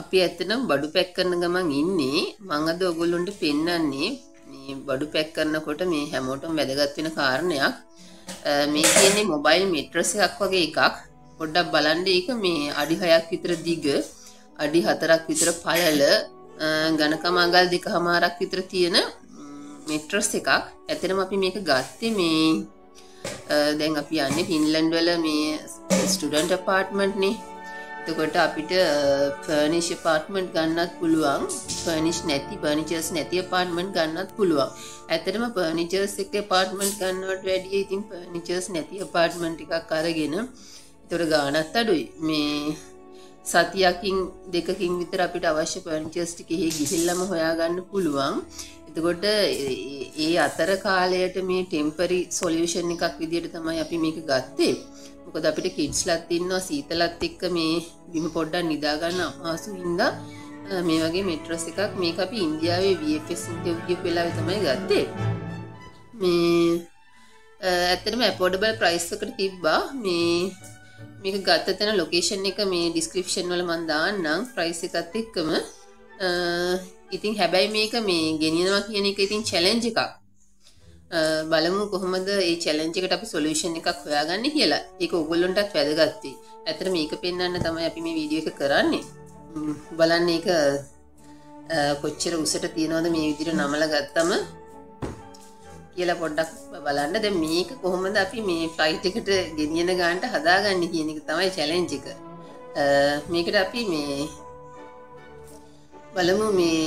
අපි ඇත්තනම් බඩු පැක් කරන ගමන් ඉන්නේ. මං අද ඔයගොල්ලොන්ට පෙන්වන්නේ මේ බඩු පැක් කරනකොට මේ හැමෝටම වැදගත් වෙන කාරණයක්. මේ තියෙන්නේ මොබයිල් මෙට්‍රස් එකක් වගේ එකක්. පොඩ්ඩක් බලන්න. ඒක මේ අඩි 6ක් විතර දිග අඩි 4ක් විතර පළල ඝනකම අඟල් දෙකමාරක් විතර තියෙන මෙට්‍රස් එකක්. ඇත්තටම අපි මේක ගත්තේ මේ දැන් අපි යන්නේ ෆින්ලන්ඩ් වල මේ ස්ටුඩන්ට් අපාර්ට්මන්ට් නේ. එතකොට අපිට ෆර්නිෂ් පාර්ට්මන්ට් ගන්නත් පුළුවන්. ෆර්නිෂ් නැති ෆර්නිචර්ස් නැති පාර්ට්මන්ට් ගන්නත් පුළුවන්. ඇත්තටම ෆර්නිචර්ස් එක පාර්ට්මන්ට් ගන්නවට වැඩිය ඉතින් ෆර්නිචර්ස් නැති පාර්ට්මන්ට් එකක් අරගෙන එතකොට ගාණත් අඩුයි. මේ සතියකින් දෙකකින් විතර අපිට අවශ්‍ය ෆර්නිචර්ස් ටික එහෙ ගිහිල්ලාම හොයාගන්න පුළුවන්. එතකොට ඒ අතර කාලයට මේ ටෙම්පරි සොලියුෂන් එකක් විදිහට තමයි අපි මේක ගත්තේ. මොකද අපිට කිඩ්ස්ලත් ඉන්නවා සීතලත් එක්ක මේ බිම පොඩ්ඩක් නිදාගන්න අපහසු හින්දා මේ වගේ මෙට්‍රස් එකක් මේක අපි ඉන්දියාවේ VFS ඉන්ටර්වියු වෙලාවේ තමයි ගත්තේ. මේ ඇත්තටම ඇෆෝඩබල් ප්‍රයිස් එකට තිබ්බා. මේ මේක ගත්ත තැන ලොකේෂන් එක මේ ඩිස්ක්‍රිප්ෂන් වල මම දාන්නම් ප්‍රයිස් එකත් එක්කම. ඉතින් හැබැයි මේක මේ ගෙනියනවා කියන එක ඉතින් චැලෙන්ජ් එකක්. බලමු කොහොමද ඒ චැලෙන්ජ් එකට අපි සොලියුෂන් එකක් හොයාගන්නේ කියලා. ඒක ඕගොල්ලන්ටත් වැදගත් වෙයි. ඇත්තට මේක පෙන්වන්න තමයි අපි මේ වීඩියෝ එක කරන්නේ. බලන්න ඒක කොච්චර උසට තියනවද මේ විදිහට නමලා ගත්තම කියලා පොඩ්ඩක් බලන්න. දැන් මේක කොහොමද අපි මේ ෆ්ලයිට් එකට ගෙනියන ගානට හදාගන්නේ කියන එක තමයි චැලෙන්ජ් එක. මේකට අපි මේ බලමු මේ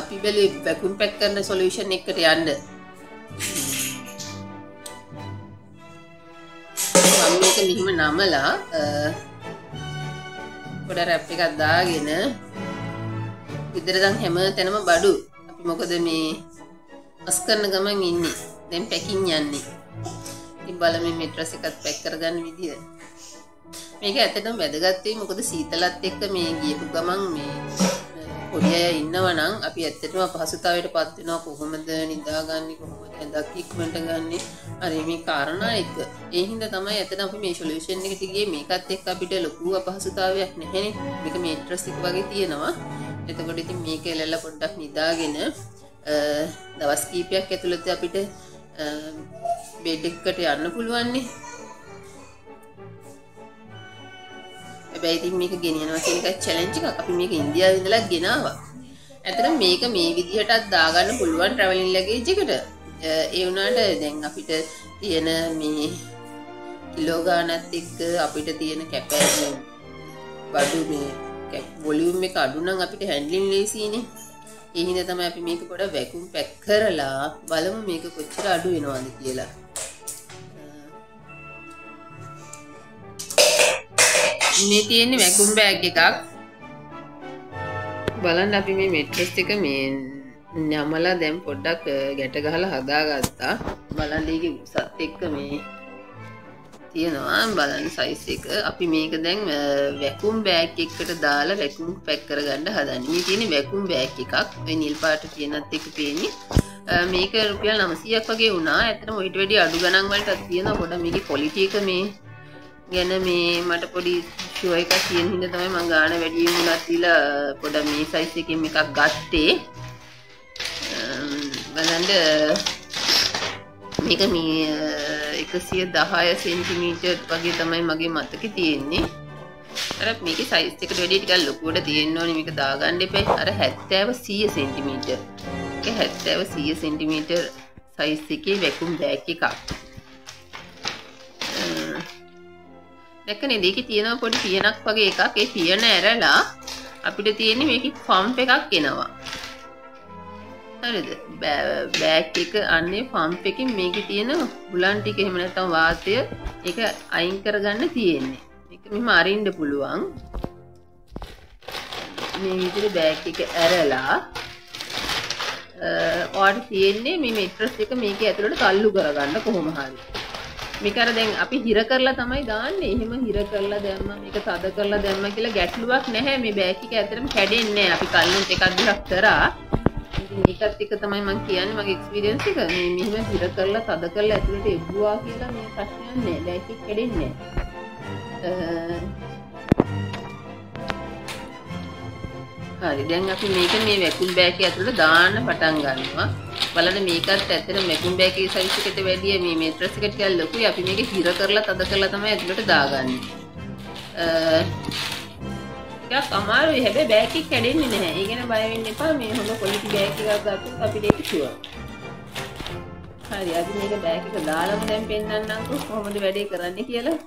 අපි බැලුවේ වැකුම් පැක් කරන සොලියුෂන් එකට යන්න. මම මේක මෙහිම නමලා පොඩ රැප් එකක් දාගෙන විතර දැන් හැම තැනම බඩු. අපි මොකද මේ අස් කරන ගමන් ඉන්නේ. දැන් පැකින් යන්නේ. ඉතින් බලමු මෙට්‍රස් එකත් පැක් කරගන්න විදිය. මේක ඇත්තටම වැදගත් වෙයි. මොකද සීතලත් එක්ක මේ ගියපු ගමන් මේ පොඩි අය ඉන්නවා නම් අපි ඇත්තටම අපහසුතාවයට පත් වෙනවා කොහොමද නිදාගන්නේ කොහොමද ඇඳක් ඉක්මනට ගන්නෙ? අර මේ කාරණා එක. ඒ හින්දා තමයි ඇත්තටම අපි මේ සොලියුෂන් එකට ගියේ මේකත් එක්ක අපිට ලොකු අපහසුතාවයක් නැහැනේ. මේක මේට්‍රස් එක වගේ තියෙනවා. එතකොට ඉතින් මේක එලලා පොඩ්ඩක් නිදාගෙන දවස් කීපයක් ඇතුළත අපිට බෙඩ් එකකට යන්න පුළුවන් හැබැයි ඉතින් මේක ගෙනියනවා කියන එක චැලෙන්ජ් එකක්. අපි මේක ඉන්දියාවේ ඉඳලා ගෙනාවා. ඇත්තටම මේක මේ විදිහටත් දාගන්න පුළුවන් ට්‍රැවලින් ලගේජ් එකට. ඒ වුණාට දැන් අපිට තියෙන මේ කිලෝ ගානත් එක්ක අපිට තියෙන කැපැසිටි බඩු මේ වොලියුම් එක අඩු නම් අපිට හැන්ඩ්ලින් ලේසියිනේ. ඒ හින්දා තමයි අපි මේක පොඩ වැකුම් පැක් කරලා බලමු මේක කොච්චර අඩු වෙනවද කියලා. මේ තියෙන්නේ වැකුම් බෑග් එකක්. බලන්න අපි මේ මෙට්‍රස් එක මේ නමලා දැන් පොඩ්ඩක් ගැට ගහලා හදාගත්තා. බලන්න ඒකේ උසත් එක්ක මේ තියෙනවා. බලන්න සයිස් එක. අපි මේක දැන් වැකුම් බෑග් එකකට දාලා වැකුම් පැක් කරගන්න හදන්නේ. මේ තියෙන්නේ වැකුම් බෑග් එකක්. ඔය නිල් පාට තියෙනත් එක පේන්නේ. මේක රුපියල් 900ක් වගේ වුණා. ඇත්තටම ඊට වැඩි අඩු ගණන් වලට තියෙනවා. පොඩ මේකේ ක්වොලිටි එක මේ ගැන මේ මට පොඩි ෂුව එකක් තියෙන හින්දා තමයි මම ගාන වැඩි වුණත් දීලා පොඩ මේ සයිස් එකකින් එකක් ගත්තේ. බලන්න. මේක මේ 110 සෙන්ටිමීටර් වගේ තමයි මගේ මතකේ තියෙන්නේ. අර මේකේ සයිස් එකට වැඩි ටිකක් ලොකුවට තියෙන්න ඕනේ. මේක දාගන්න එපා. අර 70 100 සෙන්ටිමීටර් ඒක 70 100 සෙන්ටිමීටර් සයිස් එකේ වැකුම් බෑග් එකක්. දැක්කනේ මේකේ තියෙනවා පොඩි පියනක් වගේ එකක්. ඒ පියන ඇරලා අපිට තියෙන්නේ මේකේ පම්ප් එකක් එනවා. හරිද? බෑග් එක අන්නේ පම්ප් එකෙන් මේකේ තියෙන හුලන් ටික එහෙම නැත්නම් වාතය ඒක අයින් කරගන්න තියෙන්නේ. මේක මෙහෙම අරින්න පුළුවන්. මේ විදිහට බෑග් එක ඇරලා ඔයාලට තියෙන්නේ මේ මෙට්‍රස් එක මේකේ ඇතුළට තල්ලු කරගන්න කොහොම හරි. මේක අර දැන් අපි හිර කරලා තමයි දාන්නේ. එහෙම හිර කරලා දැම්ම මේක තද කරලා දැම්ම කියලා ගැටලුවක් නැහැ. මේ බෑග් එක ඇත්තටම කැඩෙන්නේ නැහැ. අපි කලින් එකක් දෙකක් කරා. ඉතින් ඒකත් එක තමයි මම කියන්නේ මගේ එක්ස්පීරියන්ස් එක. මේ මෙහෙම හිර කරලා තද කරලා ඇතුළට එව්වා කියලා මේ ප්‍රශ්නයක් නැහැ. බෑග් එක කැඩෙන්නේ නැහැ. හරි දැන් අපි මේක මේ වැකුම් බෑග් ඇතුළට දාන්න පටන් ගන්නවා. බලන්න මේකත් ඇත්තට වැකුම් බෑග් එකේ සයිස් එකට වැඩිය මේ මේට්‍රස් එක ටිකක් ලොකුයි. අපි මේක හිර කරලා තද කරලා තමයි ඇතුළට දාගන්නේ. ටිකක් අමාරුයි. හැබැයි බෑග් එක කැඩෙන්නේ නැහැ. ඒ ගැන බය වෙන්න එපා. මේ හොඳ ක්වොලිටි බෑග් එකක් ගත්තොත් අපිට ඒක ෂුවර්. හරි අද මේක බෑග් එක දාලාම දැන් පෙන්වන්නම්කෝ කොහොමද වැඩේ කරන්නේ කියලා.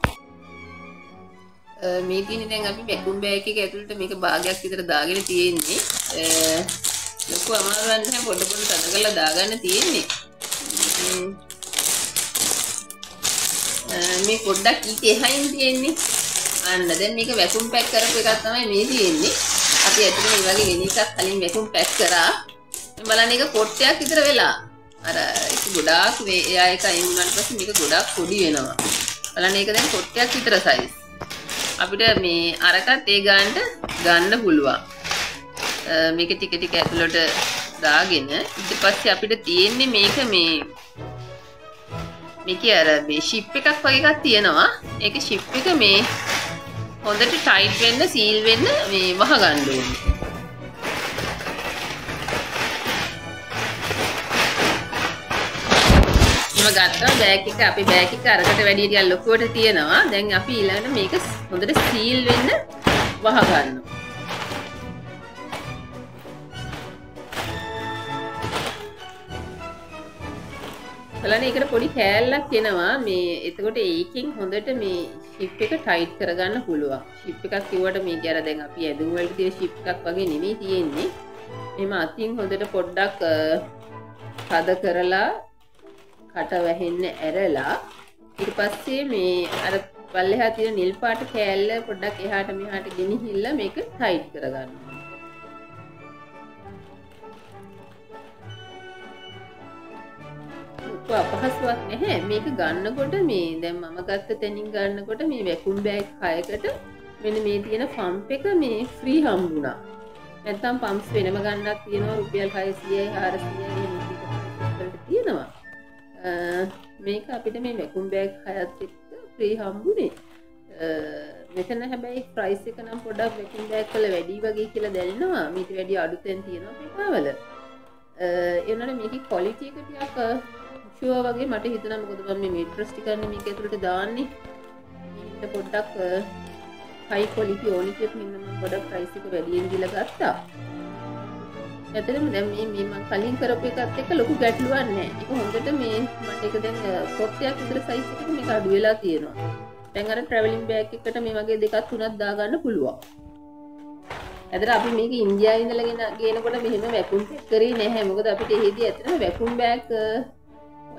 මේ තියෙන දැන් අපි වැකුම් බෑග් එක ඇතුළට මේක භාගයක් විතර දාගෙන තියෙන්නේ. ලොකු අමාරුවක් නැහැ පොඩ පොඩ තද කරලා දාගන්න තියෙන්නේ. මේ පොඩ්ඩක් ඊට එහයින් තියෙන්නේ. අන්න දැන් මේක වැකුම් පැක් කරපු එකක් තමයි මේ තියෙන්නේ. අපි ඇතුළේ මේ වගේ වෙන එකක් කලින් වැකුම් පැක් කරා. බලන්න ඒක කොට්ටයක් විතර වෙලා. අර ඒක ගොඩාක් එයා එක අයින් වුණාට පස්සේ මේක ගොඩාක් පොඩි වෙනවා. බලන්න ඒක දැන් කොට්ටයක් විතර සයිස්. අපිට මේ අරකත් ඒ ගානට ගන්න පුළුවන්. මේක ටික ටික ඇතුළට දාගෙන ඊට පස්සේ අපිට තියෙන්නේ මේක මේ මේකේ අර මේ ෂිප් එකක් වගේ එකක් තියෙනවා. ඒක ෂිප් එක මේ හොඳට ටයිට් වෙන්න සීල් වෙන්න මේ වහ ගන්න ඕනේ. මම ගත්තා බෑග් එක අපේ බෑග් එක අරකට වැඩිය ටිකක් ලොකුවට තියෙනවා. දැන් අපි ඊළඟට මේක හොඳට සීල් වෙන්න වහ ගන්නවා. බලන්න ඒකට පොඩි කෑල්ලක් එනවා මේ එතකොට ඒකෙන් හොඳට මේ ෂිප් එක ටයිට් කරගන්න පුළුවන්. ෂිප් එකක් කිව්වට මේක අර දැන් අපි ඇඳුම් වලට තියෙන ෂිප් එකක් වගේ නෙමෙයි තියෙන්නේ. එහෙම අතින් හොඳට පොඩ්ඩක් තද කරලා කට වැහෙන්න ඇරලා ඊට පස්සේ මේ අර පල්ලෙහා තියෙන නිල් පාට කෑල්ල පොඩ්ඩක් එහාට මෙහාට ගෙනහිල්ලා මේක ටයිට් කරගන්නවා. අපහසුවක් නැහැ මේක ගන්නකොට මේ දැන් මම ගත්ත තැනින් ගන්නකොට මේ වැකුම් බෑග් හයකට මෙන්න මේ තියෙන පම්ප් එක මේ ෆ්‍රී හම්බුණා. නැත්තම් පම්ප්ස් වෙනම ගන්නක් තියෙනවා රුපියල් 600යි 400යි වලට තියෙනවා. මේක අපිට මේ වැකුම් බෑග් හයත් එක්ක ෆ්‍රී හම්බුනේ. මෙතන හැබැයි ප්‍රයිස් එක නම් පොඩක් වැකුම් බෑග් වල වැඩි වගේ කියලා දැනෙනවා. මීට වැඩි අඩු තැන් තියෙනවා පිටාවල. ඒ වුණාට මේකේ ක්වොලිටි එක ටිකක් ෂුව වගේ මට හිතන මොකද මම මේ මේට්‍රස් ටිකක් මේක ඇතුළට දාන්නේ ඊට පොඩ්ඩක් හයි ක්වොලිටි ඕනි කියපු හින්දා මම පොඩක් ප්‍රයිස් එක වැඩියෙන් දීලා ගත්තා. ඇත්තටම දැන් මේ මේ මම කලින් කරපු එකත් එක්ක ලොකු ගැටලුවක් නැහැ. ඒක හොඳට මේ මට ඒක දැන් පොට්ටයක් විතර සයිස් එකක මේක අඩු වෙලා තියෙනවා. දැන් අර ට්‍රැවලින් බෑග් එකකට මේ වගේ දෙකක් තුනක් දාගන්න පුළුවන්. ඇතර අපි මේක ඉන්දියාවේ ඉඳලා ගෙන ගේනකොට මෙහෙම වැකුම් චෙක් කරේ නැහැ. මොකද අපිට එහෙදී ඇත්තටම වැකුම් බෑග්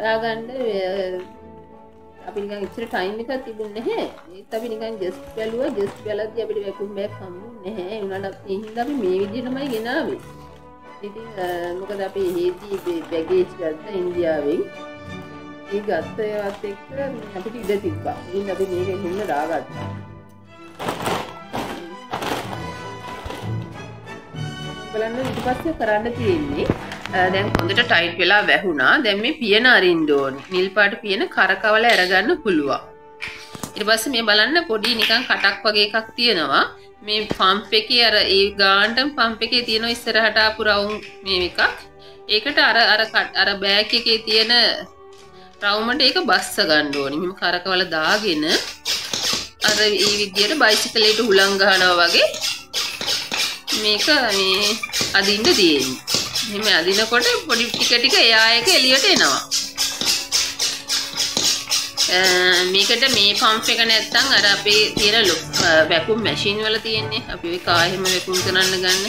හොයාගන්න අපි නිකන් ඉච්චර ටයිම් එකක් තිබුණේ නැහැ. ඒත් අපි නිකන් ජස්ට් බැලුවා ජස්ට් බලද්දී අපිට වැකුම් බෑග් හම්බුනේ නැහැ. ඒ වුණාට අපි හින්දා අපි මේ විදිහටමයි ගෙනාවේ. ඉතින් මොකද අපි හේදී බැගේජ් ගත්ත ඉන්දියාවෙන්. ඒ ගත්ත ඒවත් එක්ක අපිට ඉඩ තිබ්බා. ඉතින් අපි මේක හින්න දාගත්තා. බලන්න ඊට පස්සේ කරන්න තියෙන්නේ දැන් හොඳට ටයිට් වෙලා වැහුණා. දැන් මේ පියන අරින්න ඕනේ. නිල් පාට පියන කරකවල අරගන්න පුළුවන්. ඊට පස්සේ මේ බලන්න පොඩි නිකන් කටක් වගේ එකක් තියෙනවා. මේ පම්ප් එකේ අර ඒ ගානටම පම්ප් එකේ තියෙන ඉස්සරහට ආපු රවුම් මේ එකක්. ඒකට අර අර අර බෑග් එකේ තියෙන රවුමට ඒක බස්ස ගන්න ඕනේ. මෙහෙම කරකවල දාගෙන අර මේ විදියට බයිසිකලයට හුලං ගහනවා වගේ මේක මේ අදින්න තියෙන්නේ. මෙහෙම අදිනකොට පොඩි ටික ටික එයා එක එළියට එනවා. මේකට මේ පම්ප් එක නැත්තම් අර අපේ තියෙන වැකුම් මැෂින් වල තියෙන්නේ අපි ඔය කායෙම වැකුම් කරන්න ගන්න.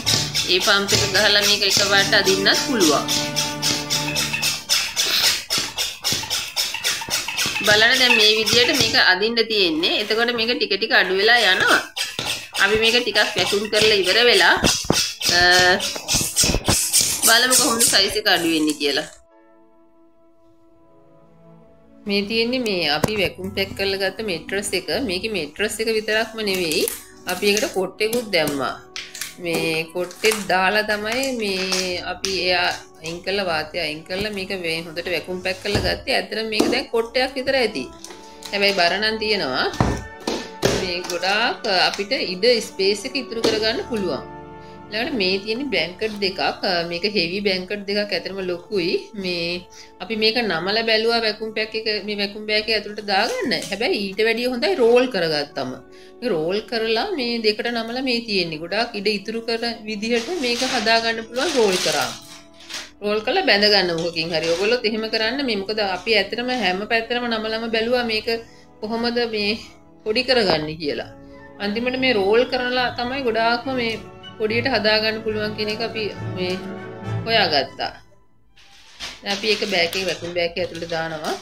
ඒ පම්ප් එක ගහලා මේක එකපාරට අදින්නත් පුළුවන්. බලන්න දැන් මේ විදියට මේක අදින්න තියෙන්නේ. එතකොට මේක ටික ටික අඩු වෙලා යනවා. අපි මේක ටිකක් වැකුම් කරලා ඉවර වෙලා බලමු කොහොමද සයිස් එක අඩු වෙන්නේ කියලා. මේ තියෙන්නේ මේ අපි වැකුම් පැක් කරලා ගත්ත මේට්‍රස් එක. මේකේ මේට්‍රස් එක විතරක්ම නෙවෙයි අපි ඒකට කොට්ටෙකුත් දැම්මා. මේ කොට්ටෙත් දාලා තමයි මේ අපි එයා අයින් කළා වාතය අයින් කළා මේක මේ හොඳට වැකුම් පැක් කරලා ගත්තේ. ඇත්තටම මේක දැන් කොට්ටයක් විතර ඇති. හැබැයි බර නම් තියෙනවා. මේ ගොඩාක් අපිට ඉඩ ස්පේස් එක ඉතුරු කරගන්න පුළුවන්. ඊළඟට මේ තියෙන බ්ලැන්කට් දෙකක් මේක හෙවි බ්ලැන්කට් දෙකක් ඇතරම ලොකුයි. මේ අපි මේක නමලා බැලුවා වැකුම් පැක් එක මේ වැකුම් බෑග් එක ඇතුළට දාගන්න. හැබැයි ඊට වැඩිය හොඳයි රෝල් කරගත්තම. මේ රෝල් කරලා මේ දෙකට නමලා මේ තියෙන්නේ. ගොඩාක් ඉඩ ඉතුරු කර විදිහට මේක හදාගන්න පුළුවන් රෝල් කරාම රෝල් කරලා බැඳ ගන්න මොකකින් හරි. ඔයගොල්ලොත් එහෙම කරන්න. මේ මොකද අපි ඇත්තටම හැම පැත්තටම නමලම බැලුවා මේක කොහොමද මේ පොඩි කරගන්නේ කියලා. අන්තිමට මේ රෝල් කරලා තමයි ගොඩාක්ම මේ පොඩියට හදාගන්න පුළුවන් කියන එක අපි මේ හොයාගත්තා. දැන් අපි ඒක බෑග් එකේ වැකුම් බෑග් එක ඇතුළට දානවා.